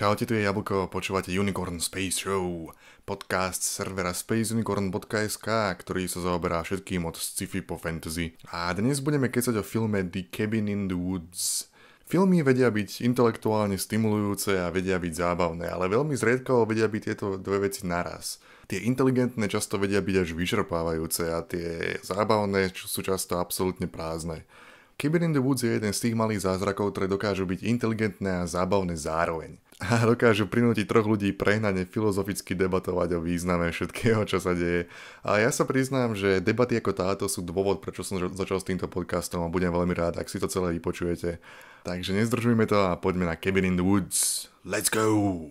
Čaute, tu je Jablko, počúvate Unicorn Space Show, podcast servera spaceunicorn.sk, ktorý sa zaoberá všetkým od sci-fi po fantasy. A dnes budeme kecať o filme The Cabin in the Woods. Filmy vedia byť intelektuálne stimulujúce a vedia byť zábavné, ale veľmi zriedkavo vedia byť tieto dve veci naraz. Tie inteligentné často vedia byť až vyčerpávajúce a tie zábavné sú často absolútne prázdne. Cabin in the Woods je jeden z tých malých zázrakov, ktoré dokážu byť inteligentné a zábavné zároveň. A dokážu prinútiť troch ľudí prehnane filozoficky debatovať o význame všetkého, čo sa deje. A ja sa priznám, že debaty ako táto sú dôvod, prečo som začal s týmto podcastom a budem veľmi rád, ak si to celé vypočujete. Takže nezdržujme to a poďme na Cabin in the Woods. Let's go!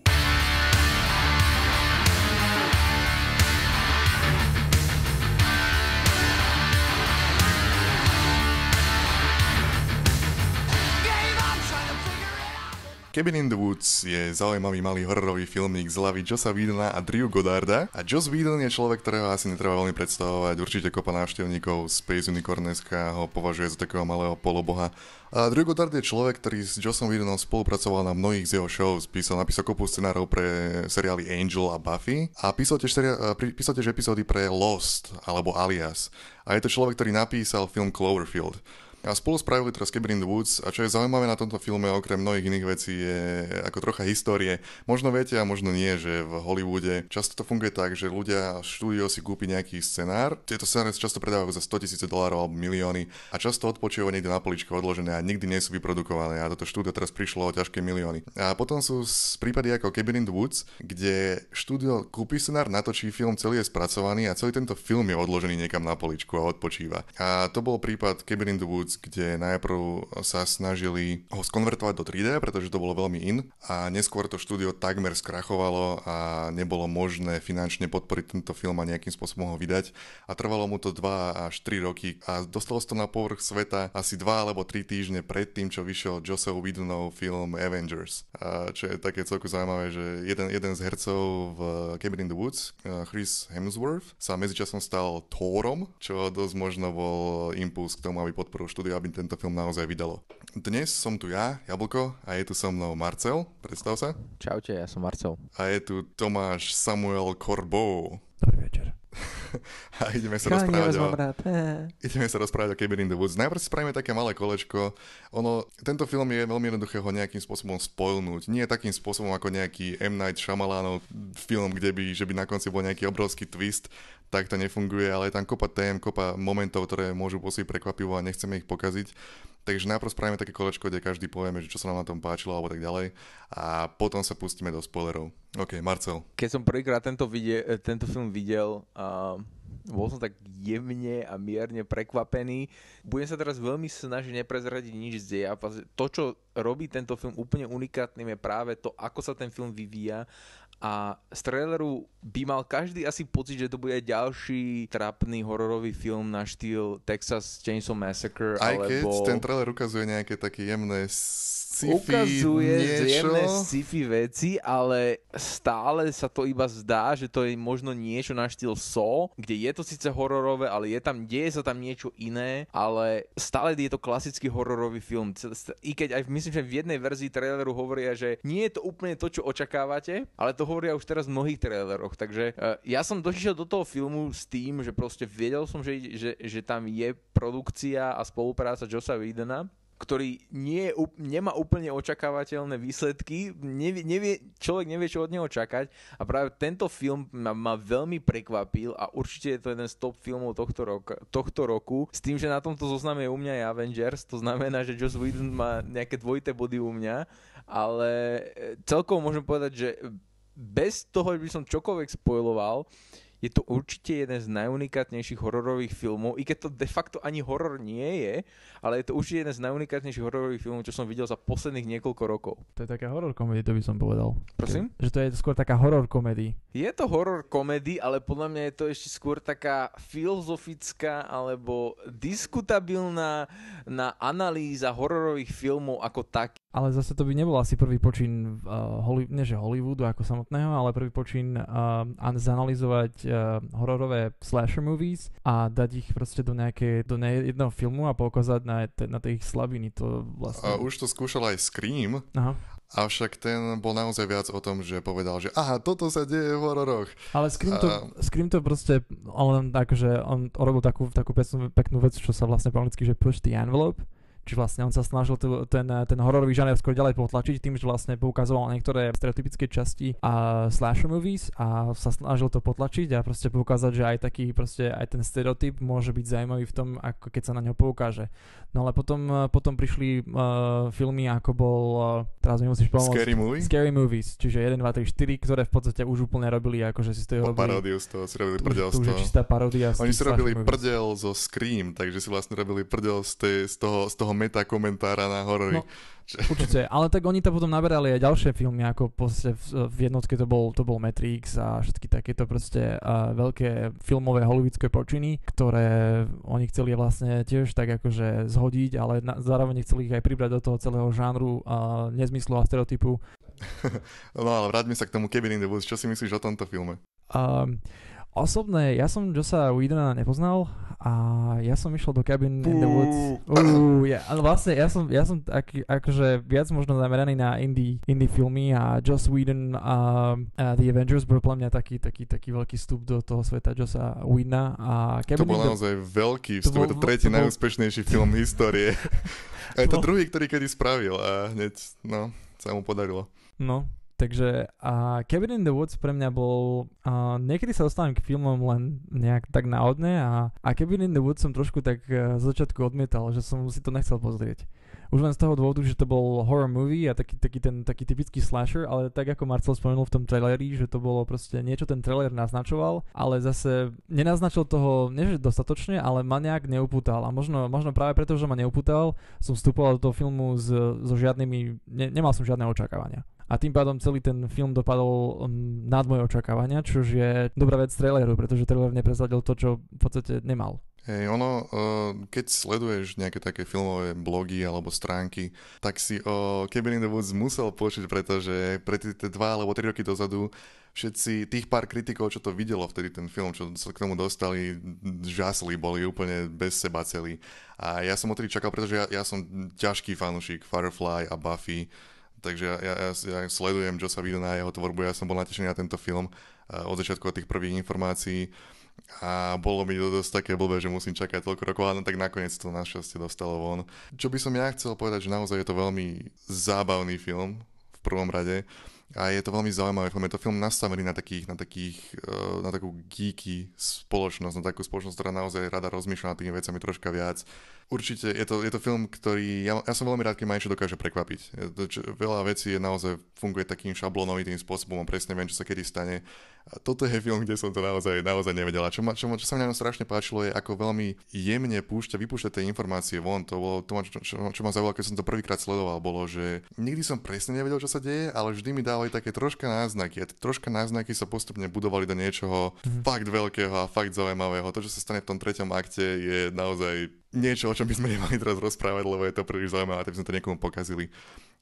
Cabin in the Woods je zaujímavý malý hororový filmík z hlavy Josa Whedona a Drew Goddarda. A Joss Whedon je človek, ktorého asi netreba veľmi predstavovať. Určite kopa návštevníkov Space Unicorneska ho považuje za takého malého poloboha. A Drew Goddard je človek, ktorý s Jossom Whedonom spolupracoval na mnohých z jeho shows. Písal, napísal kopu scenárov pre seriály Angel a Buffy a písal tiež, seri- písal tiež epizódy pre Lost alebo Alias. A je to človek, ktorý napísal film Cloverfield. A spolu spravili teraz Cabin in the Woods a čo je zaujímavé na tomto filme okrem mnohých iných vecí je ako trocha histórie. Možno viete a možno nie, že v Hollywoode často to funguje tak, že ľudia štúdio si kúpi nejaký scenár. Tieto scenáre často predávajú za 100 tisíce dolárov alebo milióny a často odpočívajú niekde na poličke odložené a nikdy nie sú vyprodukované a toto štúdio teraz prišlo o ťažké milióny. A potom sú prípady ako Cabin in the Woods, kde štúdio kúpi scenár, natočí film, celý je spracovaný a celý tento film je odložený niekam na poličku a odpočíva. A to bol prípad Cabin in the Woods Woods, kde najprv sa snažili ho skonvertovať do 3D, pretože to bolo veľmi in a neskôr to štúdio takmer skrachovalo a nebolo možné finančne podporiť tento film a nejakým spôsobom ho vydať a trvalo mu to 2 až 3 roky a dostalo sa to na povrch sveta asi 2 alebo 3 týždne pred tým, čo vyšiel Joseph Whedonov film Avengers. A čo je také celku zaujímavé, že jeden, jeden z hercov v Cabin in the Woods, Chris Hemsworth, sa medzičasom stal Thorom, čo dosť možno bol impuls k tomu, aby podporil štúdio, aby tento film naozaj vydalo. Dnes som tu ja, Jablko, a je tu so mnou Marcel, predstav sa. Čaute, ja som Marcel. A je tu Tomáš Samuel Corbo. A ideme sa rozprávať o... ideme sa rozprávať o Cabin in the Woods. Najprv si spravíme také malé kolečko. Ono, tento film je veľmi jednoduché ho nejakým spôsobom spojnúť. Nie takým spôsobom ako nejaký M. Night Shyamalanov film, kde by, že by na konci bol nejaký obrovský twist, tak to nefunguje, ale je tam kopa tém, kopa momentov, ktoré môžu pôsobiť prekvapivo a nechceme ich pokaziť. Takže najprv spravíme také kolečko, kde každý povieme, že čo sa nám na tom páčilo alebo tak ďalej a potom sa pustíme do spoilerov. OK, Marcel. Keď som prvýkrát tento, vidie, tento film videl, uh, bol som tak jemne a mierne prekvapený. Budem sa teraz veľmi snažiť neprezradiť nič z deja. To, čo robí tento film úplne unikátnym je práve to, ako sa ten film vyvíja a z traileru by mal každý asi pocit, že to bude ďalší trapný hororový film na štýl Texas Chainsaw Massacre. Aj alebo... keď ten trailer ukazuje nejaké také jemné sci-fi ukazuje niečo. zjemné sci-fi veci, ale stále sa to iba zdá, že to je možno niečo na štýl So, kde je to síce hororové, ale je tam, deje sa tam niečo iné, ale stále je to klasický hororový film. I keď aj myslím, že v jednej verzii traileru hovoria, že nie je to úplne to, čo očakávate, ale to hovoria už teraz v mnohých traileroch. Takže uh, ja som došiel do toho filmu s tým, že proste vedel som, že, že, že tam je produkcia a spolupráca Josa Whedona ktorý nie, nemá úplne očakávateľné výsledky, nevie, nevie, človek nevie, čo od neho čakať a práve tento film ma, ma veľmi prekvapil a určite je to jeden z top filmov tohto, roka, tohto roku, s tým, že na tomto zozname je u mňa aj Avengers, to znamená, že Joss Whedon má nejaké dvojité body u mňa, ale e, celkovo môžem povedať, že bez toho, že by som čokoľvek spoiloval, je to určite jeden z najunikátnejších hororových filmov, i keď to de facto ani horor nie je, ale je to určite jeden z najunikátnejších hororových filmov, čo som videl za posledných niekoľko rokov. To je taká horor komedy, to by som povedal. Prosím? Že, to je skôr taká horor komedy. Je to horor komedy, ale podľa mňa je to ešte skôr taká filozofická alebo diskutabilná na analýza hororových filmov ako tak. Ale zase to by nebol asi prvý počin uh, Holly, nie že Hollywoodu ako samotného, ale prvý počin uh, zanalizovať uh, hororové slasher movies a dať ich proste do nejaké, do ne- jedného filmu a poukázať na, te, na tie ich slabiny. To vlastne... A už to skúšal aj Scream. Aha. Avšak ten bol naozaj viac o tom, že povedal, že aha, toto sa deje v hororoch. Ale Scream to, A- Scream to proste, on len akože, on robil takú, takú peknú, peknú vec, čo sa vlastne po anglicky, že push the envelope. Či vlastne on sa snažil tu, ten, ten hororový žáner skôr ďalej potlačiť tým, že vlastne poukazoval niektoré stereotypické časti a slasher movies a sa snažil to potlačiť a proste poukázať, že aj taký proste aj ten stereotyp môže byť zaujímavý v tom, ako keď sa na ňo poukáže. No ale potom, potom prišli uh, filmy ako bol, uh, teraz mi musíš pomôcť. Scary movie? Scary Movies, čiže 1, 2, 3, 4, ktoré v podstate už úplne robili, akože si z toho robili... paródiu z toho, si robili prdel z toho. čistá paródia. Oni si robili prdel zo Scream, takže si vlastne robili prdel z, tej, z, toho, z toho meta komentára na horory. No, Určite, ale tak oni to potom naberali aj ďalšie filmy, ako proste v, jednotke to bol, to bol Matrix a všetky takéto proste uh, veľké filmové hollywoodské počiny, ktoré oni chceli vlastne tiež tak akože zhodiť, ale na, zároveň chceli ich aj pribrať do toho celého žánru uh, nezmyslu a stereotypu. No ale vráťme sa k tomu Kevin in the Woods. Čo si myslíš o tomto filme? Um, osobné, ja som Josa Whedona nepoznal a ja som išiel do Cabin in the Woods. Uh, ja, ale vlastne ja som, ja som taký, akože viac možno zameraný na indie, indie filmy a Joss Whedon a, a The Avengers bol pre mňa taký, taký, taký veľký vstup do toho sveta Jossa Whedona a To Cabin bol in the naozaj veľký to vstup, to bol- tretí to bol- najúspešnejší film histórie. A je to bol- druhý, ktorý kedy spravil a hneď, no, sa mu podarilo. No, takže a Cabin in the Woods pre mňa bol, a niekedy sa dostávam k filmom len nejak tak náhodne a, a Cabin in the Woods som trošku tak uh, z začiatku odmietal, že som si to nechcel pozrieť. Už len z toho dôvodu, že to bol horror movie a taký, taký ten taký typický slasher, ale tak ako Marcel spomenul v tom traileri, že to bolo proste niečo ten trailer naznačoval, ale zase nenaznačil toho, nie že dostatočne, ale ma nejak neupútal a možno, možno práve preto, že ma neupútal, som vstupoval do toho filmu so žiadnymi, ne, nemal som žiadne očakávania. A tým pádom celý ten film dopadol um, nad moje očakávania, čo je dobrá vec traileru, pretože trailer neprezradil to, čo v podstate nemal. Hej, ono, uh, keď sleduješ nejaké také filmové blogy alebo stránky, tak si o Cabin in the Woods musel počuť, pretože pre tie dva alebo tri roky dozadu všetci, tých pár kritikov, čo to videlo vtedy ten film, čo sa k tomu dostali, žasli, boli úplne bez seba celí. A ja som odtedy čakal, pretože ja, ja som ťažký fanúšik Firefly a Buffy, takže ja, ja, ja sledujem Jossa Whedona a jeho tvorbu, ja som bol natešený na tento film uh, od začiatku tých prvých informácií a bolo mi to dosť také blbé, že musím čakať toľko rokov, ale tak nakoniec to našťastie dostalo von. Čo by som ja chcel povedať, že naozaj je to veľmi zábavný film v prvom rade a je to veľmi zaujímavý film. Je to film nastavený na takých, na takých, uh, na takú geeky spoločnosť, na takú spoločnosť, ktorá naozaj rada rozmýšľa nad tými vecami troška viac. Určite je to, je to film, ktorý, ja, ja som veľmi rád, keď ma niečo dokáže prekvapiť. Veľa vecí je naozaj, funguje takým šablónovitým spôsobom, presne viem, čo sa kedy stane. Toto je film, kde som to naozaj, naozaj nevedel. A čo, ma, čo, čo sa mňa strašne páčilo je, ako veľmi jemne púšťa, vypúšťa tie informácie von. To bolo to, čo, čo, čo ma zaujalo, keď som to prvýkrát sledoval, bolo, že nikdy som presne nevedel, čo sa deje, ale vždy mi dávali také troška náznaky. A troška náznaky sa postupne budovali do niečoho Mhm. fakt veľkého a fakt zaujímavého. To, čo sa stane v tom treťom akte, je naozaj niečo, o čom by sme nemali teraz rozprávať, lebo je to príliš zaujímavé, aby sme to niekomu pokazili.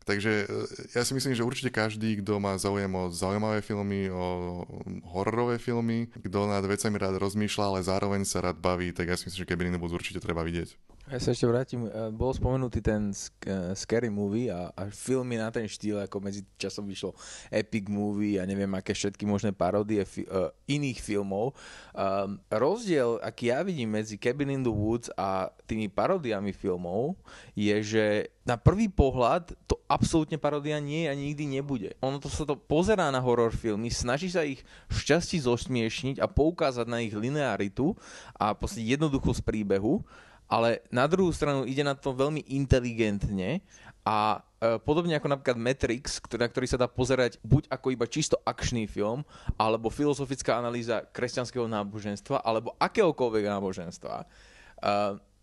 Takže e, ja si myslím, že určite každý, kto má záujem o zaujímavé filmy, o hororové filmy, kto nad vecami rád rozmýšľa, ale zároveň sa rád baví, tak ja si myslím, že Cabin in the Woods určite treba vidieť. Ja sa ešte vrátim, eh, bol spomenutý ten eh, Scary Movie a, a filmy na ten štýl, ako medzi časom vyšlo Epic Movie a neviem aké všetky možné paródie fi- uh, iných filmov. Um, rozdiel, aký ja vidím medzi Cabin in the Woods a tými paródiami filmov, je, že na prvý pohľad to absolútne paródia nie a nikdy nebude. Ono to sa to pozerá na horor filmy, snaží sa ich šťastí zosmiešniť a poukázať na ich linearitu a proste jednoduchosť príbehu, ale na druhú stranu ide na to veľmi inteligentne a e, podobne ako napríklad Matrix, ktorý, na ktorý sa dá pozerať buď ako iba čisto akčný film, alebo filozofická analýza kresťanského náboženstva, alebo akéhokoľvek náboženstva. E,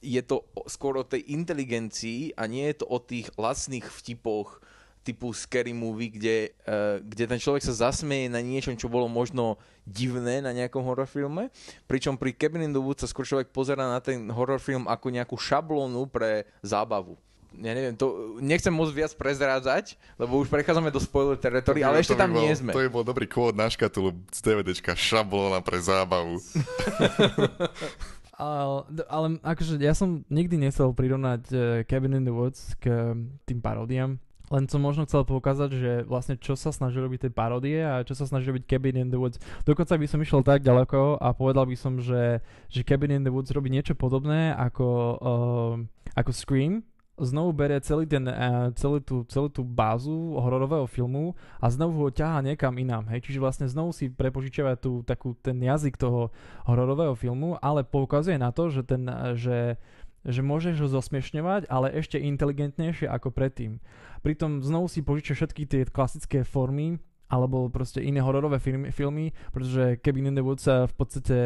je to skôr o tej inteligencii a nie je to o tých lacných vtipoch typu Scary Movie, kde, uh, kde ten človek sa zasmeje na niečom, čo bolo možno divné na nejakom hororfilme, pričom pri Cabin in the Woods sa skôr človek pozera na ten hororfilm ako nejakú šablónu pre zábavu. Ja neviem, to nechcem moc viac prezrádzať, lebo už prechádzame do spoiler territory, ale ešte tam bol, nie sme. To by bol dobrý kód na škatulu z DVDčka, šablóna pre zábavu. Ale, ale akože ja som nikdy nechcel prirovnať uh, Cabin in the Woods k um, tým paródiám, len som možno chcel poukázať, že vlastne čo sa snaží robiť tie parodie a čo sa snaží robiť Cabin in the Woods. Dokonca by som išiel tak ďaleko a povedal by som, že, že Cabin in the Woods robí niečo podobné ako, uh, ako Scream, znovu berie celý ten, uh, celú, tú, celú tú bázu hororového filmu a znovu ho ťahá niekam inám. Hej? Čiže vlastne znovu si prepožičiava tú, takú, ten jazyk toho hororového filmu, ale poukazuje na to, že, ten, že, že môžeš ho zosmiešňovať, ale ešte inteligentnejšie ako predtým pritom znovu si požičia všetky tie klasické formy alebo proste iné hororové filmy, filmy pretože Cabin in the Woods sa v podstate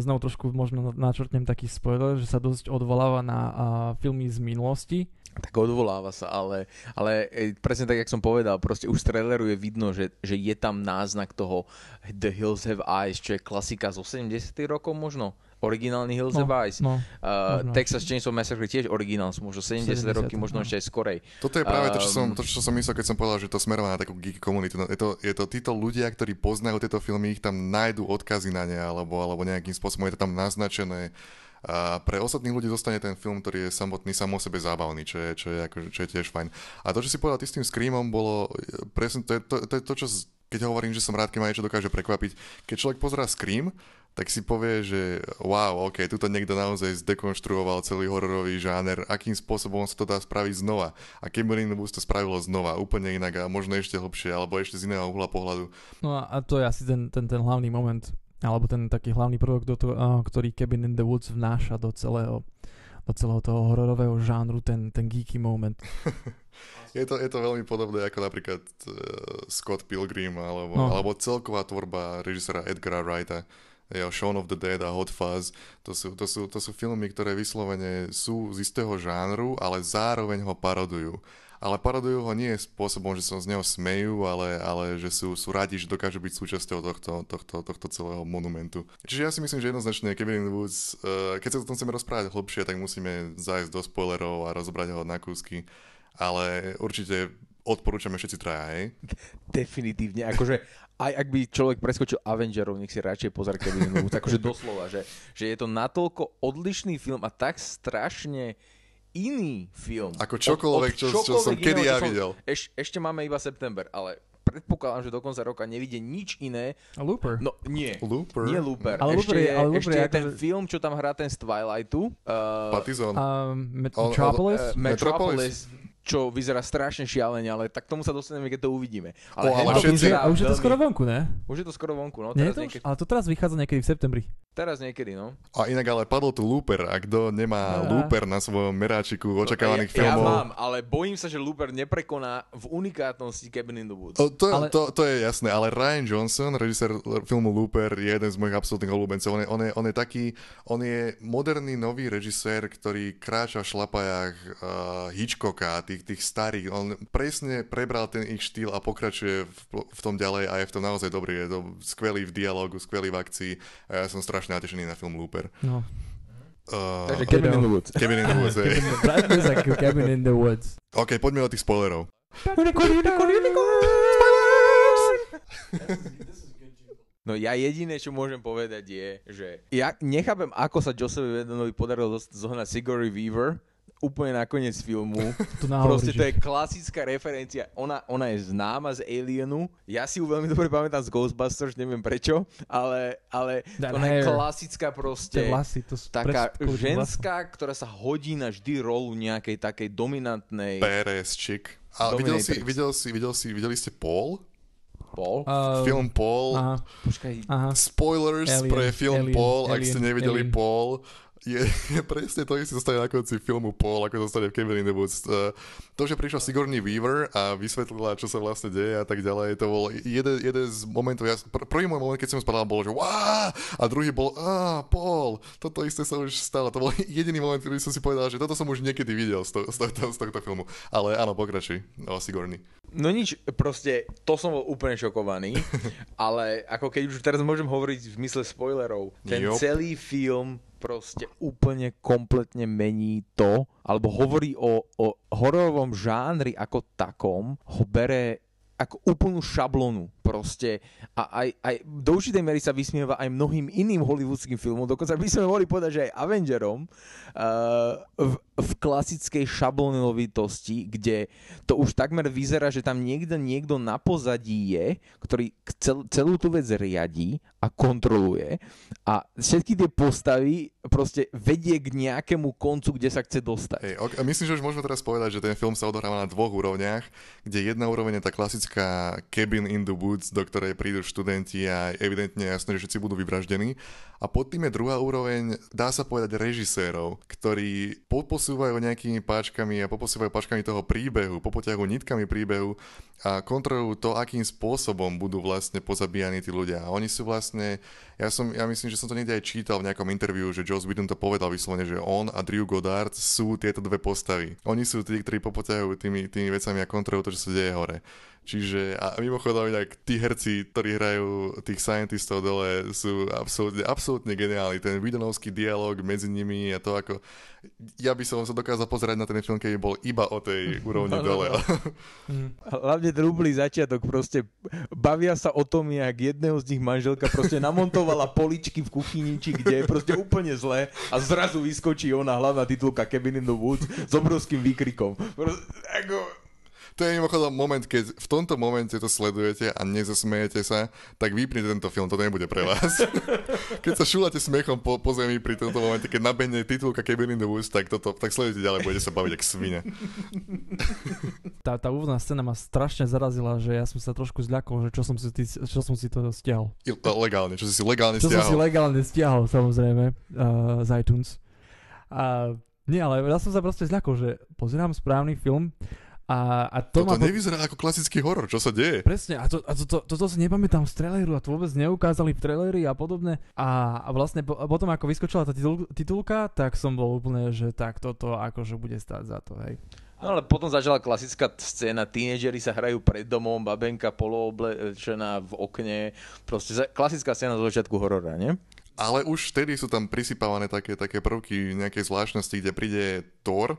znovu trošku možno načrtnem taký spoiler, že sa dosť odvoláva na uh, filmy z minulosti. Tak odvoláva sa, ale, ale e, presne tak, jak som povedal, proste už z traileru je vidno, že, že je tam náznak toho The Hills Have Eyes, čo je klasika z 80 rokov možno originálny Hills no, of Ice. No, uh, Texas Chainsaw Massacre tiež originál, sú možno 70, 70 roky, možno no. ešte aj skorej. Toto je práve um, to, čo som, to, čo som myslel, keď som povedal, že to smerová na takú geek komunitu. No, je, to, je to títo ľudia, ktorí poznajú tieto filmy, ich tam nájdú odkazy na ne, alebo, alebo nejakým spôsobom je to tam naznačené. A pre ostatných ľudí zostane ten film, ktorý je samotný samo sebe zábavný, čo je, čo je, ako, čo je tiež fajn. A to, čo si povedal ty s tým Screamom, bolo presne, to je to, to, je to čo keď hovorím, že som rád, keď ma niečo dokáže prekvapiť. Keď človek pozerá Scream, tak si povie, že wow, ok, tuto niekto naozaj zdekonštruoval celý hororový žáner, akým spôsobom sa to dá spraviť znova. A Cameron Boost to spravilo znova, úplne inak a možno ešte hlbšie, alebo ešte z iného uhla pohľadu. No a to je asi ten, ten, ten hlavný moment, alebo ten taký hlavný prvok, do to, ktorý Cabin in the Woods vnáša do celého, do celého toho hororového žánru, ten, ten geeky moment. je, to, je to veľmi podobné ako napríklad uh, Scott Pilgrim alebo, no. alebo celková tvorba režisera Edgara Wrighta jo, Shaun of the Dead a Hot Fuzz, to sú, to, sú, to sú filmy, ktoré vyslovene sú z istého žánru, ale zároveň ho parodujú. Ale parodujú ho nie spôsobom, že sa z neho smejú, ale, ale že sú, sú radi, že dokážu byť súčasťou tohto, tohto, tohto celého monumentu. Čiže ja si myslím, že jednoznačne Kevin Woods, uh, keď sa o tom chceme rozprávať hlbšie, tak musíme zájsť do spoilerov a rozobrať ho na kúsky. Ale určite odporúčame všetci traja, hej? Definitívne, akože aj ak by človek preskočil Avengerov, nech si radšej pozrie Kevin Woods, akože doslova, že, že je to natoľko odlišný film a tak strašne iný film. Ako čokoľvek, od, od čo, čo som kedy ja videl. Eš, ešte máme iba september, ale predpokladám, že do konca roka nevidie nič iné. A Looper. No nie. Looper. Nie Looper. Ale ešte Looper je, ale Looper ešte je, je ten ten film, čo tam hrá ten z Twilightu. Uh, Patizon. Um, Metropolis? Uh, Metropolis. Metropolis čo vyzerá strašne šialene, ale tak tomu sa dostaneme, keď to uvidíme. Ale, oh, ale všetci... A už je to skoro vonku, ne? Už je to skoro vonku, no. Teraz Nie, to niekedy... Ale to teraz vychádza niekedy v septembri. Teraz niekedy, no. A inak ale padol tu Looper a kto nemá no, Looper na svojom meráčiku očakávaných ja, filmov... Ja mám, ale bojím sa, že Looper neprekoná v unikátnosti Cabin in the Woods. O, to, ale... to, to, je jasné, ale Ryan Johnson, režisér filmu Looper, je jeden z mojich absolútnych obľúbencov. On je, on, je, on je taký, on je moderný nový režisér, ktorý kráča v šlapajách uh, Hitchcocka, tých, tých starých on presne prebral ten ich štýl a pokračuje v, v tom ďalej a je v tom naozaj dobrý. Je to skvelý v dialogu, skvelý v akcii a ja som strašne natešený na film Looper. No. Uh, Takže Cabin in the Woods. Cabin in the Woods, hej. Cabin in the Woods. OK, poďme do tých spoilerov. No ja jediné, čo môžem povedať je, že ja nechápem, ako sa Joseph Whedonovi podarilo zohnať Sigourney Weaver, úplne na koniec filmu. To Proste to je klasická referencia. Ona, ona je známa z Alienu. Ja si ju veľmi dobre pamätám z Ghostbusters, neviem prečo, ale, ale ona je klasická proste vlasy, to taká ženská, vlasy. ktorá sa hodí na vždy rolu nejakej takej dominantnej... Pérez chick. Ale videl si, videl si, videl si, videli ste Paul? Paul? Uh, film Paul. Aha. Počkaj. Aha. Spoilers Alien, pre film Alien, Paul, Alien, ak ste nevideli Alien. Paul je, je presne to, čo zostane na konci filmu Paul, ako zostane v Kevin in the Woods. Uh, to, že prišla Sigourney Weaver a vysvetlila, čo sa vlastne deje a tak ďalej, to bol jeden, jeden z momentov, ja, pr- prvý môj moment, keď som spadal, bol, že Wá! a druhý bol, a Paul, toto isté sa už stalo. To bol jediný moment, ktorý som si povedal, že toto som už niekedy videl z, to, z, tohto, z tohto filmu. Ale áno, pokračuj, o Sigourney. No nič, proste to som bol úplne šokovaný, ale ako keď už teraz môžem hovoriť v zmysle spoilerov, ten Jop. celý film proste úplne kompletne mení to, alebo hovorí o, o hororovom žánri ako takom, ho bere ako úplnú šablonu proste. A aj, aj do určitej mery sa vysmieva aj mnohým iným hollywoodským filmom, dokonca by sme mohli povedať, že aj Avengerom uh, v, v klasickej šablonovitosti, kde to už takmer vyzerá, že tam niekto, niekto na pozadí je, ktorý cel, celú tú vec riadí a kontroluje. A všetky tie postavy proste vedie k nejakému koncu, kde sa chce dostať. Hey, okay, myslím, že už môžeme teraz povedať, že ten film sa odohráva na dvoch úrovniach, kde jedna úroveň je tá klasická cabin in the woods, do ktorej prídu študenti a evidentne jasné, že všetci budú vyvraždení. A pod tým je druhá úroveň, dá sa povedať, režisérov, ktorí poposúvajú nejakými páčkami a poposúvajú páčkami toho príbehu, popoťahujú nitkami príbehu a kontrolujú to, akým spôsobom budú vlastne pozabíjani tí ľudia. A oni sú vlastne, ja, som, ja myslím, že som to niekde aj čítal v nejakom interviu, že Joss Whedon to povedal vyslovene, že on a Drew Goddard sú tieto dve postavy. Oni sú tí, ktorí popoťahujú tými, tými vecami a kontrolujú to, čo sa deje hore. Čiže a mimochodom inak tí herci, ktorí hrajú tých scientistov dole sú absolútne, absolútne geniálni. Ten Widonovský dialog medzi nimi a to ako... Ja by som sa dokázal pozerať na ten film, keby bol iba o tej úrovni no, dole. No, no. Hlavne drúbly začiatok, proste bavia sa o tom, jak jedného z nich manželka proste namontovala poličky v kuchyni, či kde je proste úplne zlé a zrazu vyskočí ona hlavná titulka Kevin in the Woods s obrovským výkrikom. Proste, ako, to je mimochodom moment, keď v tomto momente to sledujete a nezasmejete sa, tak vypnite tento film, to nebude pre vás. keď sa šúlate smechom po, po zemi pri tomto momente, keď nabehne titulka Cabin in the Woods, tak, toto, tak sledujete ďalej, budete sa baviť ako svine. tá, tá úvodná scéna ma strašne zarazila, že ja som sa trošku zľakol, že čo som si, ty, čo som si to stiahol. Legálne, čo si si legálne čo stiahol. Čo som si legálne stiahol, samozrejme, uh, z iTunes. A nie, ale ja som sa proste zľakol, že pozerám správny film a, a to Toto ma... nevyzerá ako klasický horor, čo sa deje? Presne, a, to, a to, to, to, to si nepamätám z traileru a to vôbec neukázali v traileri a podobne. A, a vlastne po, a potom, ako vyskočila tá titul, titulka, tak som bol úplne, že tak toto akože bude stáť za to, hej. No ale potom začala klasická scéna, tínedžeri sa hrajú pred domom, babenka polooblečená v okne, proste klasická scéna zo začiatku horora, nie? Ale už vtedy sú tam prisypávané také, také prvky nejakej zvláštnosti, kde príde Thor,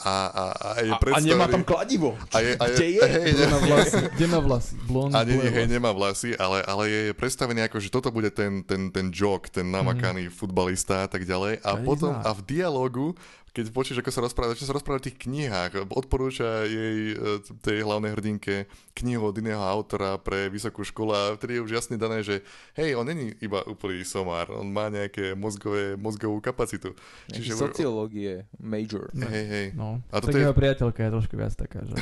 a, a, a, je a, a nemá tam kladivo. A je, a je, Kde je? Hej, kde má vlasy? Kde má vlasy? Blond, a nie, nie, hej, nemá vlasy, ale, ale je predstavený ako, že toto bude ten, ten, ten jok, ten namakaný mm. futbalista a tak ďalej. A potom, a v dialogu keď počuješ, ako sa rozpráva, začne sa rozprávať o tých knihách. Odporúča jej, e, tej hlavnej hrdinke knihu od iného autora pre vysokú školu a vtedy je už jasne dané, že hej, on není iba úplný somár, on má nejaké mozgové, mozgovú kapacitu. Čiže sociológie, major. Hej, hej. No, a to tak je... jeho priateľka je trošku viac taká, že...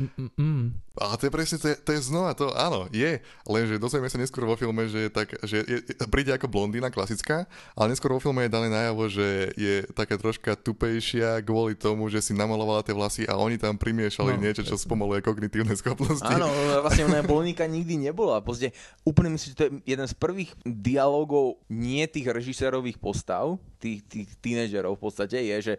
Mm-mm. Ale to je presne, to je, to je znova to, áno, je, lenže dozvieme sa neskôr vo filme, že, tak, že je, príde ako blondína klasická, ale neskôr vo filme je dané najavo, že je taká troška tupejšia kvôli tomu, že si namalovala tie vlasy a oni tam primiešali no, niečo, čo spomaluje kognitívne schopnosti. Áno, vlastne ona blondíka nikdy nebola. Pozde, úplne myslím, že to je jeden z prvých dialogov nie tých režisérových postav, tých, tých tínežerov v podstate, je, že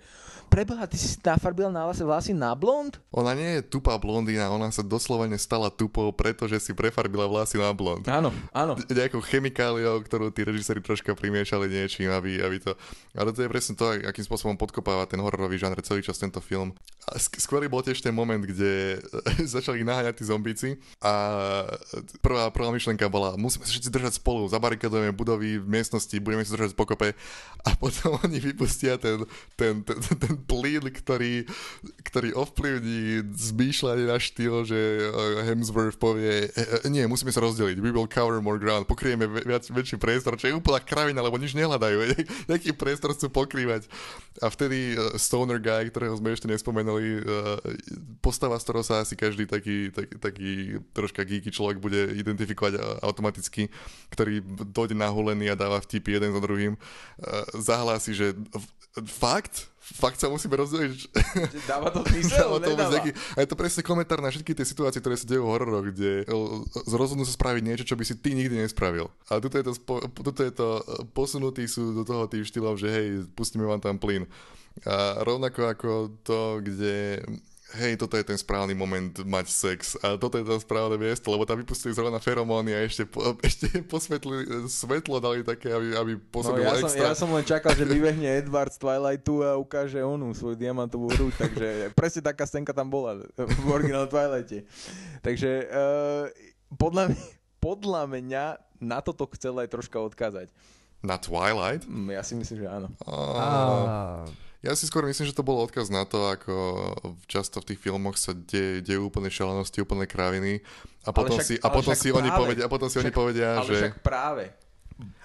preboha, ty si nafarbila na vlasy, vlasy na blond? Ona nie je tupá blondína, ona sa doslovene stala tupou, pretože si prefarbila vlasy na blond. Áno, áno. Nejakou chemikáliou, ktorú tí režiséri troška primiešali niečím, aby, aby to... Ale to je presne to, akým spôsobom podkopáva ten hororový žánr celý čas tento film. A skvelý bol tiež ten moment, kde začali naháňať tí zombíci a prvá, prvá myšlenka bola, musíme sa všetci držať spolu, zabarikadujeme budovy v miestnosti, budeme sa držať pokope a potom oni vypustia ten, ten, ten, ten plyn, ktorý, ktorý ovplyvní zmýšľanie na štýl, že eh, Hemsworth povie, e, e, nie, musíme sa rozdeliť, we will cover more ground, pokrieme viac, väčší priestor, čo je úplná kravina, lebo nič nehľadajú, nejaký priestor chcú pokrývať. A vtedy Stoner Guy, ktorého sme ešte nespomenuli, uh, postava, z ktorého sa asi každý taký, taký, taký troška geeky človek bude identifikovať automaticky, ktorý dojde nahulený a dáva vtipy jeden za druhým, uh, zahlási, že fakt? fakt sa musíme rozdeliť. Dáva to zmysel, to nejaký, A je to presne komentár na všetky tie situácie, ktoré sa dejú v hororoch, kde rozhodnú sa spraviť niečo, čo by si ty nikdy nespravil. A tuto je to, tuto je to posunutí sú do toho tým štýlom, že hej, pustíme vám tam plyn. A rovnako ako to, kde hej, toto je ten správny moment mať sex a toto je to správne miesto, lebo tam vypustili zrovna feromóny a ešte, po, ešte posvetli, svetlo dali také, aby, aby No, pôsobilo ja, som, extra. ja som len čakal, že vybehne Edward z Twilightu a ukáže onú svoju diamantovú hru, takže presne taká scénka tam bola v originál Twilighte. Takže uh, podľa, mňa, podľa mňa na toto chcel aj troška odkázať. Na Twilight? Mm, Ja si myslím, že áno. A... A... Ja si skôr myslím, že to bol odkaz na to, ako často v tých filmoch sa de, dejú úplne šalenosti, úplne kraviny a potom však- si, a potom si oni práve. povedia, a potom si oni Však- povedia, Ale že... však práve.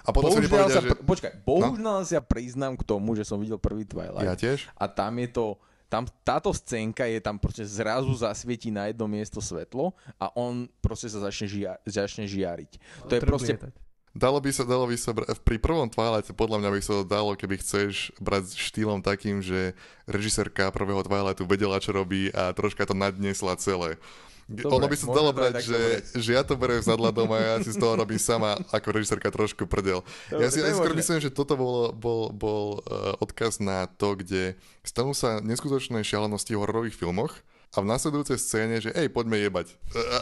A potom si oni Bohužiaľ povedia, sa, že... počkaj, bohužiaľ sa priznám k tomu, že som videl prvý Twilight. Ja tiež? A tam je to, tam táto scénka je tam proste zrazu zasvietí na jedno miesto svetlo a on proste sa začne, žia, začne žiariť. To je proste, lietať. Dalo by sa, dalo by sa, pri prvom Twilighte podľa mňa by sa to dalo, keby chceš brať štýlom takým, že režisérka prvého Twilightu vedela, čo robí a troška to nadniesla celé. Dobre, ono by sa dalo brať, že, že ja to beriem s nadladom a ja si z toho robím sama ako režisérka trošku prdel. Dobre, ja si aj skôr myslím, že toto bol, bol, bol uh, odkaz na to, kde stanú sa neskutočné šialenosti v hororových filmoch a v nasledujúcej scéne, že ej, poďme jebať. A,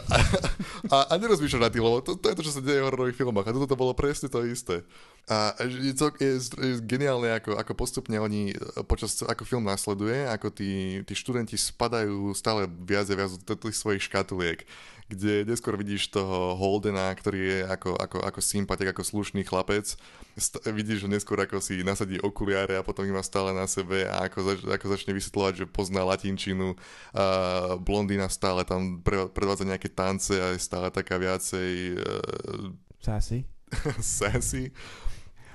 a, a, nerozmýšľaš nad tým, lebo to, to je to, čo sa deje v hororových filmoch. A toto to bolo presne to isté. A je, to, je, je geniálne, ako, ako postupne oni, e, počas, ako film nasleduje, ako tí, tí študenti spadajú stále viac a viac do tých svojich škatuliek kde neskôr vidíš toho Holdena, ktorý je ako, ako, ako sympatik, ako slušný chlapec. St- vidíš ho neskôr, ako si nasadí okuliare a potom ich má stále na sebe a ako, zač- ako začne vysvetľovať, že pozná latinčinu. A blondína stále tam pre- predvádza nejaké tance a je stále taká viacej uh, Sassy. sassy.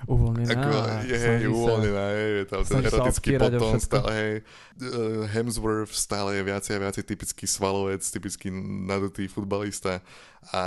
Uvoľnená. Ako, je, hej, snaží sa- uvoľnená, hej, je tam ten erotický potom stále, hej. Uh, Hemsworth stále je viacej a viacej typický svalovec, typický nadutý futbalista. A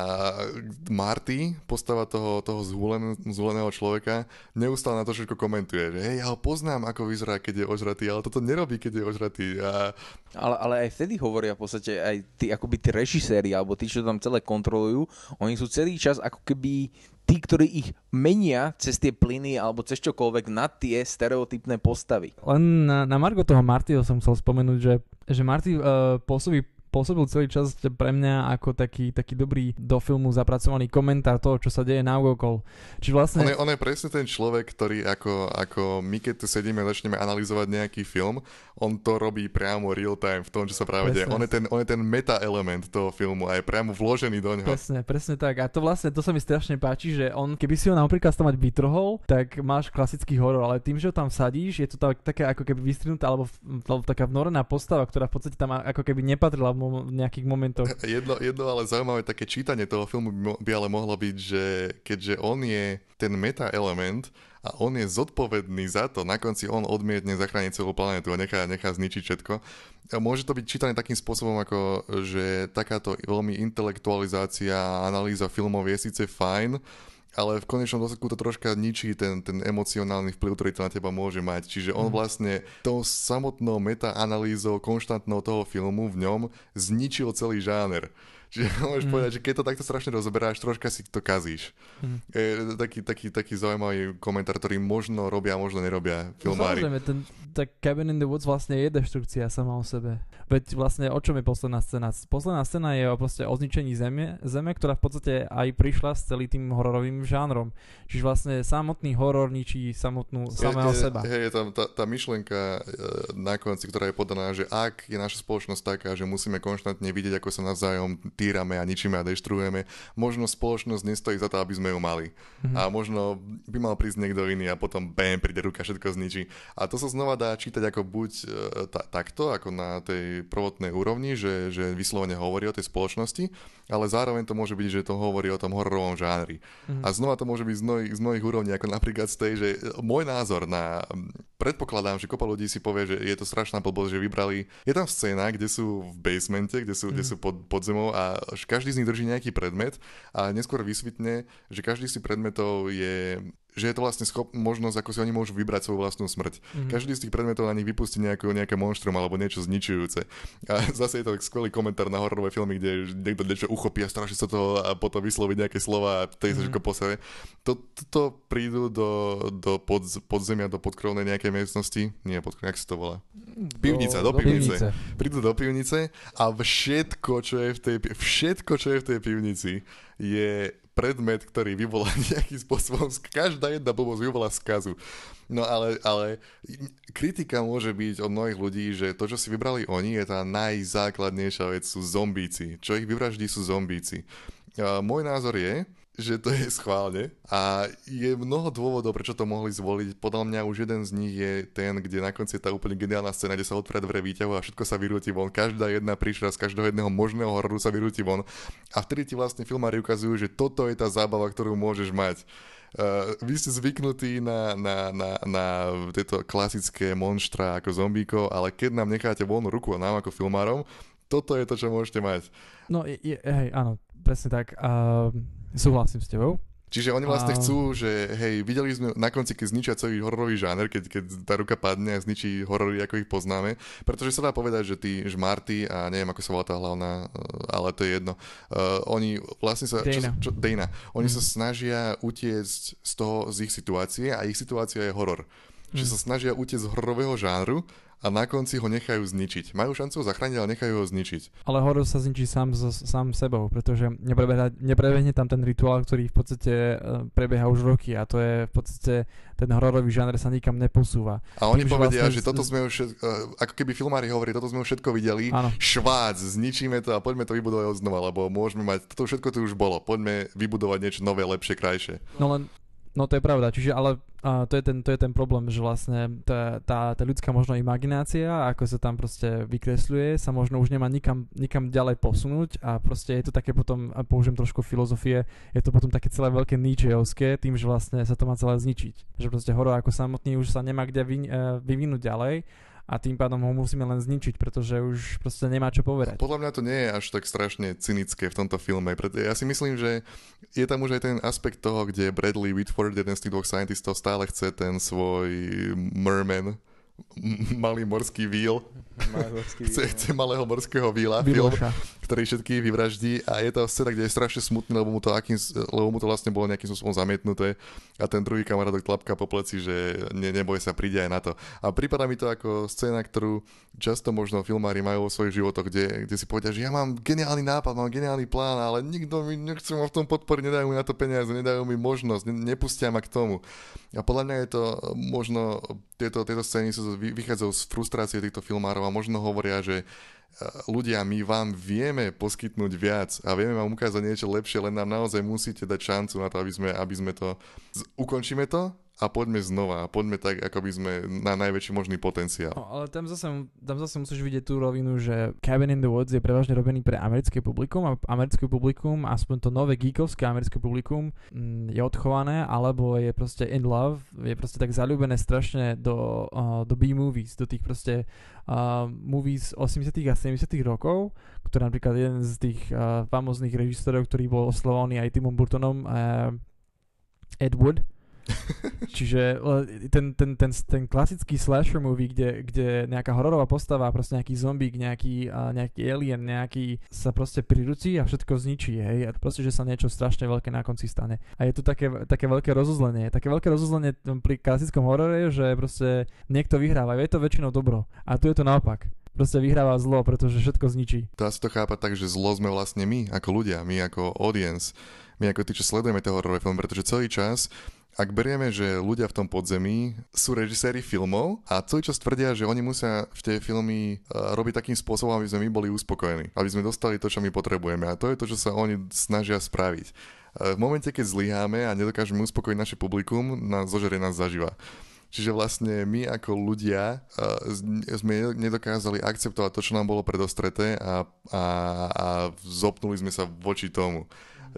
Marty, postava toho, toho zhulen, zhuleného človeka, neustále na to všetko komentuje, že hej, ja ho poznám, ako vyzerá, keď je ožratý, ale toto nerobí, keď je ožratý. A ale, ale aj vtedy hovoria v podstate aj tí, akoby tí režiséri, alebo tí, čo tam celé kontrolujú, oni sú celý čas ako keby tí, ktorí ich menia cez tie plyny alebo cez čokoľvek na tie stereotypné postavy. Len na, na Margo toho Martyho som chcel spomenúť, že, že Marty uh, pôsobí pôsobil celý čas pre mňa ako taký, taký dobrý do filmu zapracovaný komentár toho, čo sa deje na okol. Čiže vlastne... On je, on je presne ten človek, ktorý ako, ako my keď tu sedíme a začneme analyzovať nejaký film, on to robí priamo real time v tom, čo sa práve deje. On je ten, on je ten meta element toho filmu a je priamo vložený do neho. Presne, presne tak. A to vlastne, to sa mi strašne páči, že on, keby si ho napríklad tam mať vytrhol, tak máš klasický horor, ale tým, že ho tam sadíš, je to tak, také ako keby vystrnutá alebo, alebo taká vnorená postava, ktorá v podstate tam ako keby nepatrila v, mo- v nejakých momentoch. Jedno, jedno ale zaujímavé také čítanie toho filmu by, by ale mohlo byť, že keďže on je ten meta element a on je zodpovedný za to, na konci on odmietne zachrániť celú planetu a nechá, nechá zničiť všetko. A môže to byť čítané takým spôsobom, ako že takáto veľmi intelektualizácia a analýza filmov je síce fajn, ale v konečnom dôsledku to troška ničí ten, ten emocionálny vplyv, ktorý to na teba môže mať. Čiže on vlastne tou samotnou meta-analýzou konštantnou toho filmu v ňom zničil celý žáner. Čiže môžeš Mm. povedať, že keď to takto strašne rozoberáš, troška si to kazíš. Mm. Je taký, taký, taký zaujímavý komentár, ktorý možno robia, možno nerobia No, filmári. samozrejme, ten, tá Cabin in the Woods vlastne je deštrukcia sama o sebe. Veď vlastne o čom je posledná scéna? Posledná scéna je o, proste o zničení zeme, zeme, ktorá v podstate aj prišla s celým tým hororovým žánrom. Čiže vlastne samotný horor ničí samotnú, samého je, seba. Hej, je tam tá, tá myšlienka e, na konci, ktorá je podaná, že ak je naša spoločnosť taká, že musíme konštantne vidieť, ako sa navzájom týrame a ničíme a deštruujeme, možno spoločnosť nestojí za to, aby sme ju mali. Mhm. A možno by mal prísť niekto iný a potom bam, príde ruka, všetko zničí. A to sa znova dá čítať ako buď e, ta, takto, ako na tej prvotnej úrovni, že, že vyslovene hovorí o tej spoločnosti, ale zároveň to môže byť, že to hovorí o tom hororovom žánri. Mhm. A znova to môže byť z mnohých, z mnohých úrovní, ako napríklad z tej, že môj názor na... Predpokladám, že kopa ľudí si povie, že je to strašná blbosť, že vybrali... Je tam scéna, kde sú v basemente, kde sú, kde Mhm. sú pod, pod zemou a každý z nich drží nejaký predmet a neskôr vysvetne, že každý z tých predmetov je že je to vlastne schop, možnosť, ako si oni môžu vybrať svoju vlastnú smrť. Mm-hmm. Každý z tých predmetov na nich vypustí nejaké, nejaké monštrum alebo niečo zničujúce. A zase je to skvelý komentár na hororové filmy, kde niekto niečo uchopí a strašne sa to a potom vysloví nejaké slova a tej sa mm-hmm. posere. To, to, to prídu do, do pod, podzemia, do podkrovnej nejakej miestnosti. Nie, podkrovnej, jak sa to volá? Pivnica, do, do pivnice. pivnice. Prídu do pivnice a všetko, čo je v tej, všetko, čo je v tej pivnici, je predmet, ktorý vyvolá nejakým spôsobom, každá jedna blbosť vyvolá skazu. No ale, ale kritika môže byť od mnohých ľudí, že to, čo si vybrali oni, je tá najzákladnejšia vec, sú zombíci. Čo ich vyvraždí, sú zombíci. A môj názor je, že to je schválne a je mnoho dôvodov, prečo to mohli zvoliť. Podľa mňa už jeden z nich je ten, kde na konci je tá úplne geniálna scéna, kde sa otvoria dvere výťahu a všetko sa vyrúti von. Každá jedna príšera z každého jedného možného hororu sa vyrúti von. A vtedy ti vlastne filmári ukazujú, že toto je tá zábava, ktorú môžeš mať. Uh, vy ste zvyknutí na, na, na, na tieto klasické monštra ako zombíko, ale keď nám necháte voľnú ruku a nám ako filmárom, toto je to, čo môžete mať. No, je, hej, áno, presne tak. Uh Súhlasím s tebou. Čiže oni vlastne a... chcú, že hej, videli sme na konci, keď zničia celý hororový žáner, keď, keď tá ruka padne a zničí horory, ako ich poznáme. Pretože sa dá povedať, že tí žmarty a neviem, ako sa volá tá hlavná, eh, ale to je jedno. Uh, oni vlastne sa... Dana. Čo, čo, Dana. Oni mm. sa snažia utiecť z toho, z ich situácie a ich situácia je horor. Mm. Že sa snažia utiecť z hororového žánru a na konci ho nechajú zničiť. Majú šancu ho zachrániť, ale nechajú ho zničiť. Ale horor sa zničí sám, so, sám sebou, pretože neprebehne, tam ten rituál, ktorý v podstate uh, prebieha už roky a to je v podstate ten hororový žáner sa nikam neposúva. A oni Tým, povedia, že, vlastne... že toto sme už, uh, ako keby filmári hovorí, toto sme už všetko videli, Áno. švác, zničíme to a poďme to vybudovať znova, lebo môžeme mať, toto všetko tu už bolo, poďme vybudovať niečo nové, lepšie, krajšie. No len No to je pravda, čiže ale a to, je ten, to je ten problém, že vlastne tá, tá, tá ľudská možno imaginácia, ako sa tam proste vykresľuje, sa možno už nemá nikam, nikam ďalej posunúť a proste je to také potom, a použijem trošku filozofie, je to potom také celé veľké Nietzscheovské, tým, že vlastne sa to má celé zničiť. Že proste horor ako samotný už sa nemá kde vy, uh, vyvinúť ďalej a tým pádom ho musíme len zničiť, pretože už proste nemá čo povedať. Podľa mňa to nie je až tak strašne cynické v tomto filme. Ja si myslím, že je tam už aj ten aspekt toho, kde Bradley Whitford, jeden z tých dvoch scientistov, stále chce ten svoj merman, malý morský víl. chce, chce malého morského víla, film, ktorý všetkých vyvraždí a je to scéna, kde je strašne smutný, lebo mu to, akým, lebo mu to vlastne bolo nejakým spôsobom zamietnuté a ten druhý kamarát tlapka po pleci, že ne, neboj sa, príde aj na to. A prípada mi to ako scéna, ktorú často možno filmári majú vo svojich životoch, kde, kde si povedia, že ja mám geniálny nápad, mám geniálny plán, ale nikto mi nechce ma v tom podporiť, nedajú mi na to peniaze, nedajú mi možnosť, ne, nepustia ma k tomu. A podľa mňa je to možno, tieto, tieto scény sú, vychádzajú z frustrácie týchto filmárov a možno hovoria, že ľudia, my vám vieme poskytnúť viac a vieme vám ukázať niečo lepšie, len nám naozaj musíte dať šancu na to, aby sme, aby sme to... Ukončíme to a poďme znova a poďme tak, ako by sme na najväčší možný potenciál. No, ale tam zase, tam zase musíš vidieť tú rovinu, že Cabin in the Woods je prevažne robený pre americké publikum a americké publikum, aspoň to nové geekovské americké publikum mm, je odchované, alebo je proste in love, je proste tak zalúbené strašne do, uh, do B-movies, do tých proste uh, movies 80 a 70 rokov, ktoré napríklad jeden z tých uh, famozných režisérov, ktorý bol oslovovaný aj Timom Burtonom, uh, Ed Wood, Čiže ten, ten, ten, ten klasický slasher movie, kde, kde nejaká hororová postava, proste nejaký zombík, nejaký, nejaký alien, nejaký sa proste prirúci a všetko zničí, hej, a proste, že sa niečo strašne veľké na konci stane. A je tu také, také veľké rozuzlenie. Také veľké rozuzlenie pri klasickom horore, že proste niekto vyhráva, je to väčšinou dobro. A tu je to naopak proste vyhráva zlo, pretože všetko zničí. Dá sa to chápať tak, že zlo sme vlastne my, ako ľudia, my ako audience, my ako tí, čo sledujeme tie hororové filmy, pretože celý čas ak berieme, že ľudia v tom podzemí sú režiséri filmov a celý čas tvrdia, že oni musia v tie filmy uh, robiť takým spôsobom, aby sme my boli uspokojení, aby sme dostali to, čo my potrebujeme. A to je to, čo sa oni snažia spraviť. Uh, v momente, keď zlyháme a nedokážeme uspokojiť naše publikum, nás zožerie nás zaživa. Čiže vlastne my ako ľudia uh, sme nedokázali akceptovať to, čo nám bolo predostreté a, a, a zopnuli sme sa voči tomu.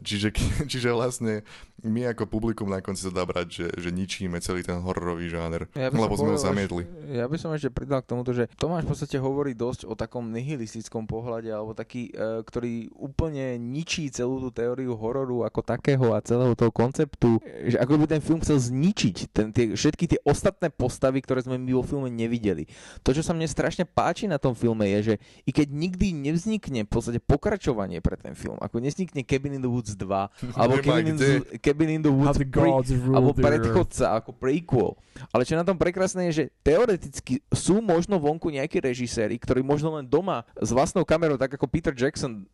Čiže, čiže vlastne my ako publikum na konci sa dá brať, že, že ničíme celý ten hororový žáner, ja lebo sme ho zamietli. Ja by som ešte pridal k tomuto, že Tomáš v podstate hovorí dosť o takom nihilistickom pohľade, alebo taký, e, ktorý úplne ničí celú tú teóriu hororu ako takého a celého toho konceptu, že ako by ten film chcel zničiť ten, tie, všetky tie ostatné postavy, ktoré sme my vo filme nevideli. To, čo sa mne strašne páči na tom filme je, že i keď nikdy nevznikne v podstate pokračovanie pre ten film, ako nevznikne Cabin in the Woods 2, alebo Cabin in, the, Cabin in the Woods pre, alebo predchodca ako prequel. Ale čo na tom prekrásne je, že teoreticky sú možno vonku nejakí režiséri, ktorí možno len doma s vlastnou kamerou, tak ako Peter Jackson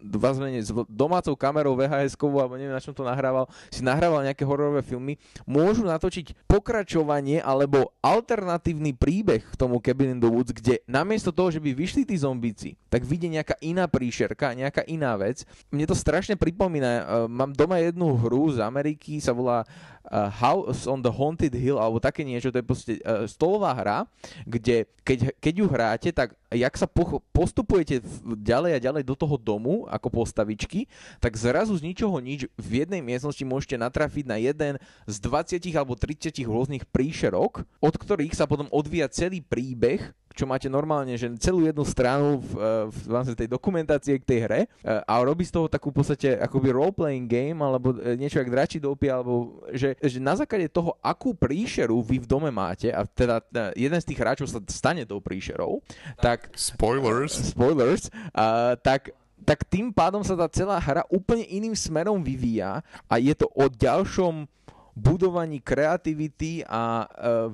s domácou kamerou VHS-kovou, alebo neviem na čom to nahrával, si nahrával nejaké hororové filmy, môžu natočiť pokračovanie alebo alternatívny príbeh k tomu Cabin in the Woods, kde namiesto toho, že by vyšli tí zombíci, tak vidie nejaká iná príšerka, nejaká iná vec. Mne to strašne pripomína, uh, mám doma jednu hru z Ameriky, sa volá uh, House on the Haunted Hill, alebo také niečo, to je proste uh, stolová hra, kde keď, keď ju hráte, tak jak sa po, postupujete ďalej a ďalej do toho domu ako postavičky, tak zrazu z ničoho nič v jednej miestnosti môžete natrafiť na jeden z 20 alebo 30 rôznych príšerok, od ktorých sa potom odvíja celý príbeh čo máte normálne, že celú jednu stranu v, eh, v, vlastne tej dokumentácie k tej hre eh, a robí z toho takú v podstate akoby role-playing game alebo eh, niečo jak dračí dopy, alebo že, že na základe toho, akú príšeru vy v dome máte a teda jeden z tých hráčov sa stane tou príšerou, tak... Spoilers. Spoilers. Uh, tak tak tým pádom sa tá celá hra úplne iným smerom vyvíja a je to o ďalšom budovaní kreativity a uh,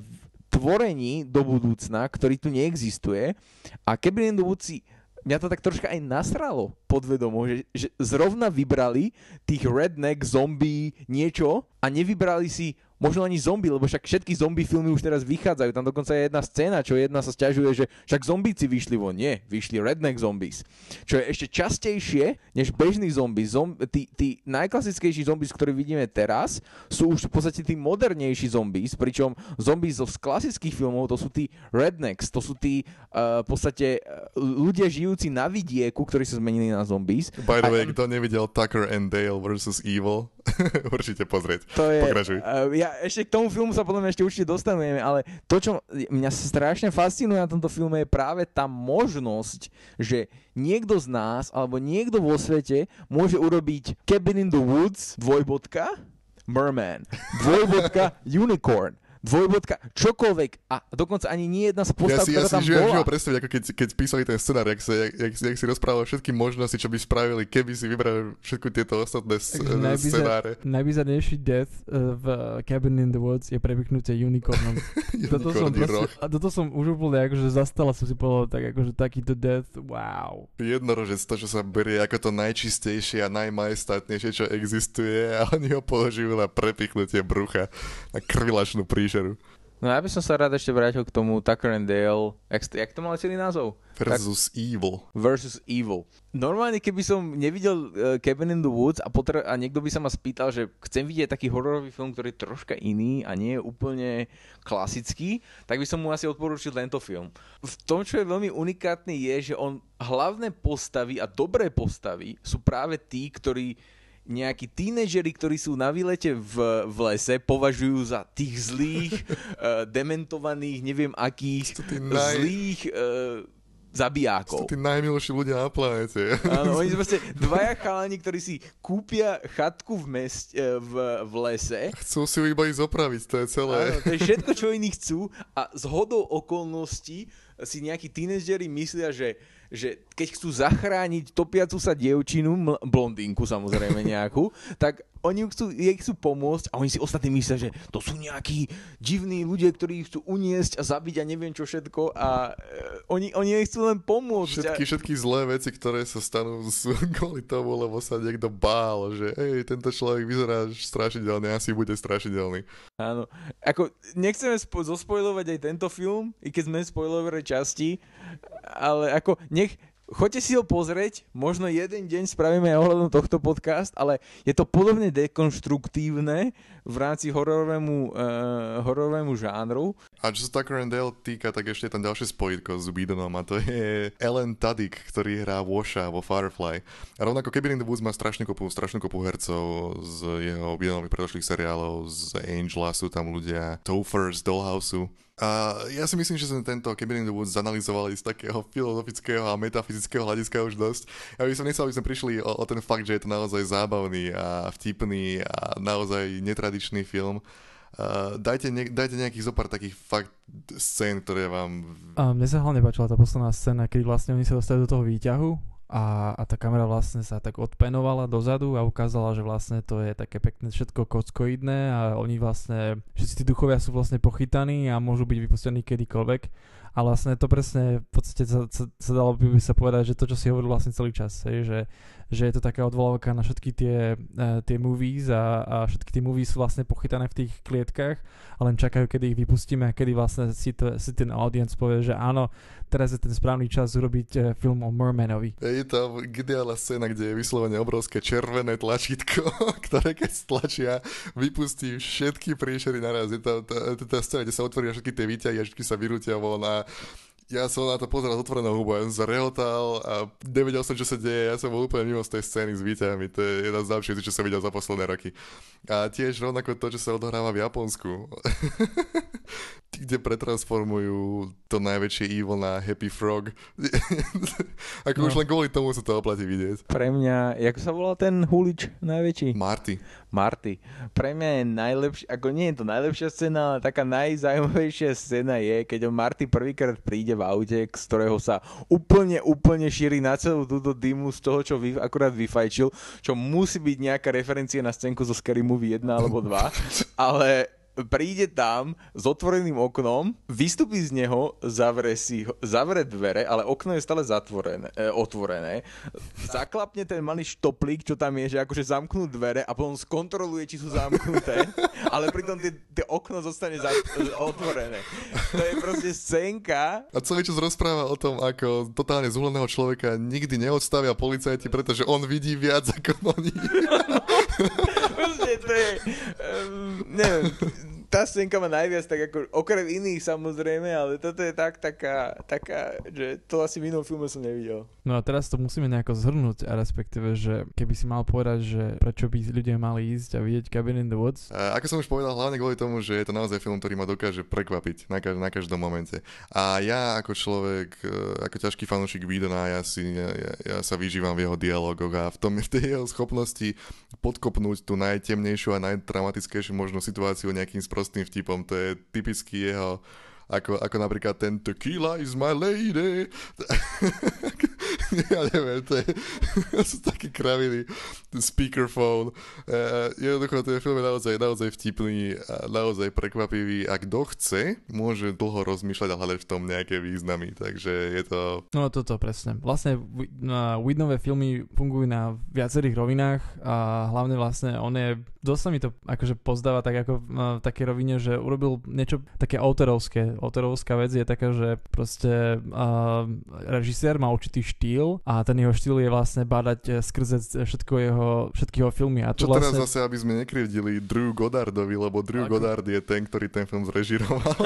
tvorení do budúcna, ktorý tu neexistuje. A Cabin in the Woods mňa to tak troška aj nasralo podvedomo, že, že zrovna vybrali tých redneck, zombie, niečo a nevybrali si možno ani zombie, lebo však všetky zombie filmy už teraz vychádzajú. Tam dokonca je jedna scéna, čo jedna sa stiažuje, že však zombíci vyšli von. Nie, vyšli redneck zombies. Čo je ešte častejšie než bežný zombie. Zom, tí, tí najklasickejší zombies, ktoré vidíme teraz, sú už v podstate tí modernejší zombies, pričom zombies zo klasických filmov to sú tí rednecks, to sú tí uh, v podstate uh, ľudia žijúci na vidieku, ktorí sa zmenili na zombies. By the way, kto nevidel Tucker and Dale vs. Evil, určite pozrieť. To je, Pokračuj. Uh, ja ešte k tomu filmu sa podľa mňa ešte určite dostaneme, ale to, čo mňa strašne fascinuje na tomto filme je práve tá možnosť, že niekto z nás alebo niekto vo svete môže urobiť Cabin in the Woods, dvojbodka, Merman, dvojbodka, Unicorn dvojbodka, čokoľvek a dokonca ani nie jedna z postav, ja si, ktorá ja tam si bola. Ja si predstaviť, ako keď, keď písali ten scenár, jak, sa, jak, jak, jak si rozprával všetky možnosti, čo by spravili, keby si vybrali všetky tieto ostatné scenáre. Najbizarnejší death uh, v Cabin in the Woods je prebyknutie unicornom. toto, som proste, a toto som už úplne akože zastala som si povedal tak akože takýto death, wow. Jednorožec, to, čo sa berie ako to najčistejšie a najmajestátnejšie, čo existuje a oni ho používajú na prepichnutie brucha a krvilačnú príšeru večeru. No ja by som sa rád ešte vrátil k tomu Tucker and Dale. Jak, jak to mal celý názov? Versus tak, Evil. Versus Evil. Normálne, keby som nevidel uh, Cabin in the Woods a, potre- a niekto by sa ma spýtal, že chcem vidieť taký hororový film, ktorý je troška iný a nie je úplne klasický, tak by som mu asi odporúčil tento film. V tom, čo je veľmi unikátny, je, že on hlavné postavy a dobré postavy sú práve tí, ktorí nejakí tínežeri, ktorí sú na výlete v, v lese, považujú za tých zlých, uh, dementovaných, neviem akých, naj... zlých uh, zabijákov. To tí najmilší ľudia na planete. Áno, oni sú proste dvaja chalani, ktorí si kúpia chatku v, mest, eh, v, v lese. Chcú si ju iba ísť opraviť, to je celé. Áno, to je všetko, čo iní chcú a z hodou okolností si nejakí tínežeri myslia, že že keď chcú zachrániť topiacu sa dievčinu, ml- blondínku samozrejme nejakú, tak oni chcú, jej chcú pomôcť a oni si ostatní myslia, že to sú nejakí divní ľudia, ktorí chcú uniesť a zabiť a neviem čo všetko a e, oni, oni jej chcú len pomôcť. Všetky, a... všetky zlé veci, ktoré sa stanú sú kvôli tomu, lebo sa niekto bál, že hej, tento človek vyzerá strašidelný, asi bude strašidelný. Áno. Ako, nechceme spo- zospojlovať aj tento film, i keď sme v spoilerovej časti, ale ako nech choďte si ho pozrieť, možno jeden deň spravíme aj ohľadom tohto podcast, ale je to podobne dekonštruktívne v rámci hororovému, uh, hororovému žánru. A čo sa Tucker and Dale týka, tak ešte je tam ďalšie spojitko s Whedonom a to je Ellen Tudyk, ktorý hrá Washa vo Firefly. A rovnako Cabin in the Woods má strašnú kopu, strašnú kopu hercov z jeho Whedonových predošlých seriálov, z Angela sú tam ľudia, Topher z Dollhouseu. A ja si myslím, že sme tento Cabin in the Woods zanalizovali z takého filozofického a metafyzického hľadiska už dosť. Ja by som nechcel, aby sme prišli o, o ten fakt, že je to naozaj zábavný a vtipný a naozaj netradičný film. Uh, dajte, ne, dajte nejakých zopár takých fakt scén, ktoré vám... A mne sa hlavne páčila tá posledná scéna, keď vlastne oni sa dostali do toho výťahu a, a tá kamera vlastne sa tak odpenovala dozadu a ukázala, že vlastne to je také pekné všetko kockoidné a oni vlastne, všetci tí duchovia sú vlastne pochytaní a môžu byť vypustení kedykoľvek a vlastne to presne v podstate sa, sa, sa dalo by sa povedať, že to, čo si hovoril vlastne celý čas, hej, že že je to taká odvolávka na všetky tie, uh, tie movies a, a všetky tie movies sú vlastne pochytané v tých klietkách a len čakajú, kedy ich vypustíme a kedy vlastne si, to, si ten audience povie, že áno, teraz je ten správny čas urobiť uh, film o Mermanovi. Je to ideálna scéna, kde je vyslovene obrovské červené tlačítko, ktoré keď stlačia, vypustí všetky príšery naraz. Je to, to, to, tá scéna, kde sa otvoria všetky tie výťahy a všetky sa vyrútia von a ja som na to pozeral s otvorenou hubou, ja som sa rehotal a nevedel som, čo sa deje, ja som bol úplne mimo z tej scény s výťahmi, to je jedna z najlepších čo som videl za posledné roky. A tiež rovnako to, čo sa odohráva v Japonsku, kde pretransformujú to najväčšie evil na Happy Frog. Ako no. už len kvôli tomu sa to oplatí vidieť. Pre mňa, jak sa volal ten hulič najväčší? Marty. Marty. Pre mňa je najlepšia, ako nie je to najlepšia scéna, ale taká najzaujímavejšia scéna je, keď on Marty prvýkrát príde v aute, z ktorého sa úplne, úplne šíri na celú túto dymu z toho, čo vy, akurát vyfajčil, čo musí byť nejaká referencia na scénku zo Scary Movie 1 alebo 2, ale príde tam s otvoreným oknom, vystupí z neho, zavre si, zavre dvere, ale okno je stále zatvorené, e, otvorené, zaklapne ten malý štoplík, čo tam je, že akože zamknú dvere a potom skontroluje, či sú zamknuté, ale pritom tie okno zostane za, otvorené. To je proste scénka. A celý čas rozpráva o tom, ako totálne zúhleného človeka nikdy neodstavia policajti, pretože on vidí viac ako oni. to je, um, tá scénka ma najviac, tak ako okrem iných samozrejme, ale toto je tak taká, taká, že to asi v inom filme som nevidel. No a teraz to musíme nejako zhrnúť, a respektíve, že keby si mal povedať, že prečo by ľudia mali ísť a vidieť Cabin in the Woods? A ako som už povedal, hlavne kvôli tomu, že je to naozaj film, ktorý ma dokáže prekvapiť na, kaž- na každom momente. A ja ako človek, e, ako ťažký fanúšik Bidona, ja, si, ja, ja, ja sa vyžívam v jeho dialogoch a v tom v tej jeho schopnosti podkopnúť tú najtemnejšiu a najdramatickejšiu možnú situáciu nejakým prostým vtipom. To je typický jeho ako, ako napríklad ten Tequila is my lady. ja neviem, to je, sú také kraviny, ten speakerphone. Uh, jednoducho, ten film je naozaj, naozaj vtipný naozaj prekvapivý. A kto chce, môže dlho rozmýšľať a hľadať v tom nejaké významy. Takže je to... No toto presne. Vlastne Widnové filmy fungujú na viacerých rovinách a hlavne vlastne on je dosť sa mi to akože pozdáva tak ako v také rovine, že urobil niečo také autorovské. Autorovská vec je taká, že proste uh, režisér má určitý štýl a ten jeho štýl je vlastne badať e, skrze všetko jeho, všetky jeho filmy. A Čo vlastne... teraz zase, aby sme nekrivdili Drew Goddardovi, lebo Drew ako... Goddard je ten, ktorý ten film zrežiroval.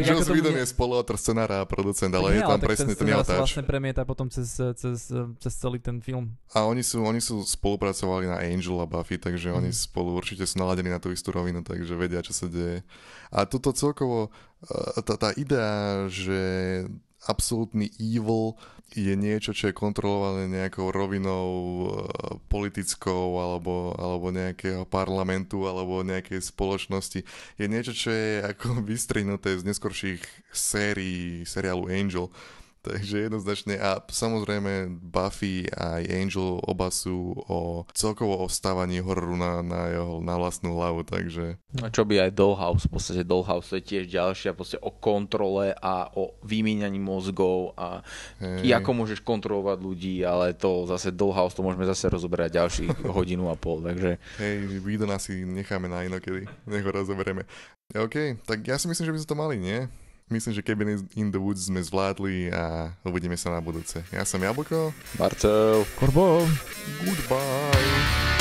Joss Whedon je spoluautor scenára a producent, ale je tam presne ten, ten jeho vlastne premieta potom cez, cez, cez celý ten film. A oni sú, oni sú spolupracovali na Angel a Buffy, takže mm. oni spolu určite sú naladení na tú istú rovinu, takže vedia, čo sa deje. A toto celkovo, e, tá, tá idea, že absolútny evil je niečo, čo je kontrolované nejakou rovinou e, politickou alebo, alebo nejakého parlamentu alebo nejakej spoločnosti, je niečo, čo je ako vystrihnuté z neskorších sérií seriálu Angel Takže jednoznačne a samozrejme Buffy a Angel oba sú o celkovo o stávaní hororu na, na, jeho, na vlastnú hlavu, takže... A čo by aj Dollhouse, v podstate Dollhouse je tiež ďalšia, v o kontrole a o vymieňaní mozgov a hey. ako môžeš kontrolovať ľudí, ale to zase Dollhouse, to môžeme zase rozoberať ďalší hodinu a pol, takže... Hej, Vidona si necháme na inokedy, nech ho rozoberieme. OK, tak ja si myslím, že by sme to mali, nie? Myslím, že Cabin in the Woods sme zvládli a uvidíme sa na budúce. Ja som Jablko. Marcel. Korbo. Goodbye.